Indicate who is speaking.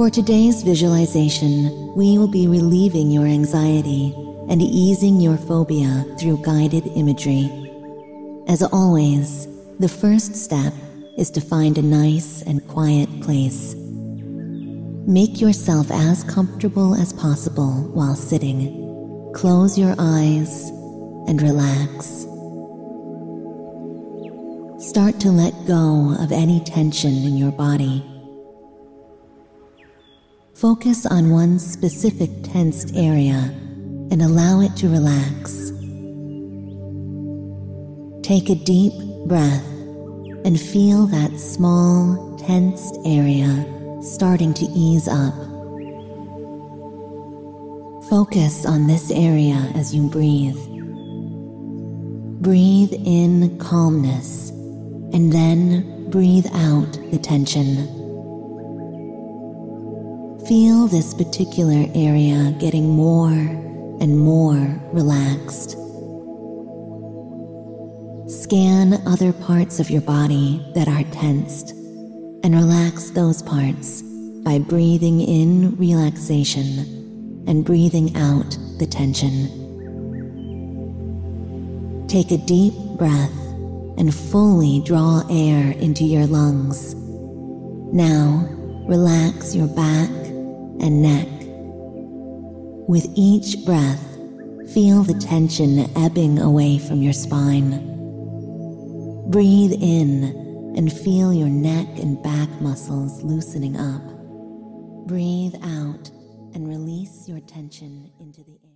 Speaker 1: For today's visualization, we will be relieving your anxiety and easing your phobia through guided imagery. As always, the first step is to find a nice and quiet place. Make yourself as comfortable as possible while sitting. Close your eyes and relax. Start to let go of any tension in your body. Focus on one specific tensed area and allow it to relax. Take a deep breath and feel that small, tensed area starting to ease up. Focus on this area as you breathe. Breathe in calmness and then breathe out the tension. Feel this particular area getting more and more relaxed. Scan other parts of your body that are tensed and relax those parts by breathing in relaxation and breathing out the tension. Take a deep breath and fully draw air into your lungs. Now, relax your back and neck. With each breath, feel the tension ebbing away from your spine. Breathe in and feel your neck and back muscles loosening up. Breathe out and release your tension into the air.